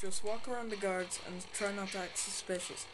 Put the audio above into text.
Just walk around the guards and try not to act suspicious.